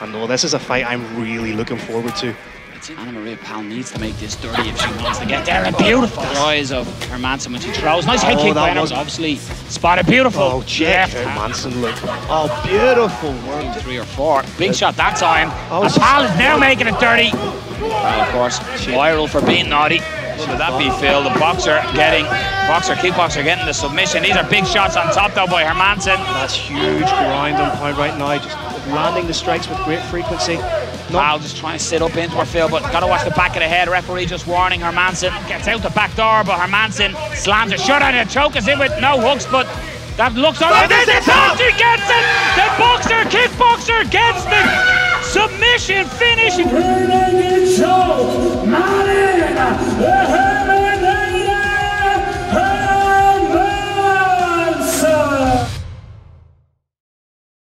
I know this is a fight I'm really looking forward to. Anna Maria Pal needs to make this dirty if she wants to get there. A beautiful rise of Hermansson when she throws. Nice oh, head Oh, kick that by was- Obviously spotted. Beautiful. Oh, check Left hand. Manson look. Oh, beautiful work. Three or four. Big shot that time. Oh, and Pal is now making it dirty. Well, of course, viral for being naughty. Should that be Phil. The boxer getting, boxer, kickboxer getting the submission. These are big shots on top though by Hermansson. That's huge ground and pound right now. Just landing the strikes with great frequency. Not Pal just trying to sit up into her Phil, but gotta watch the back of the head. Referee just warning Hermansson. Gets out the back door, but Hermansson slams a shot at it. Choke is in with no hooks, but that looks all right. this The is up. boxer gets it. The boxer, kickboxer gets the submission finish.